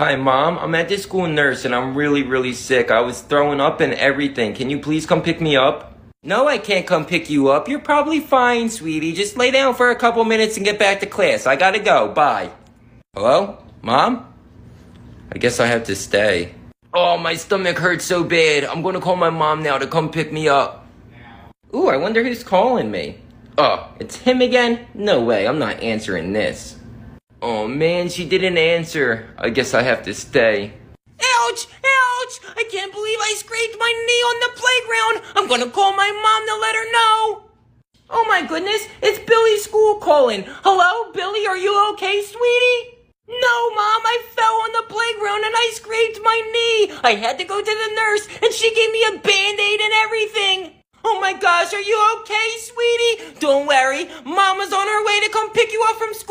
Hi, Mom. I'm at this school nurse and I'm really, really sick. I was throwing up and everything. Can you please come pick me up? No, I can't come pick you up. You're probably fine, sweetie. Just lay down for a couple minutes and get back to class. I gotta go. Bye. Hello? Mom? I guess I have to stay. Oh, my stomach hurts so bad. I'm gonna call my mom now to come pick me up. Ooh, I wonder who's calling me. Oh, it's him again? No way, I'm not answering this. Oh man, she didn't answer. I guess I have to stay. Ouch! Ouch! I can't believe I scraped my knee on the playground! I'm gonna call my mom to let her know! Oh my goodness, it's Billy's school calling. Hello, Billy, are you okay, sweetie? No, Mom, I fell on the playground and I scraped my knee. I had to go to the nurse and she gave me a band-aid and everything. Oh my gosh, are you okay, sweetie? Don't worry, Mama's on her way to come pick you up from school.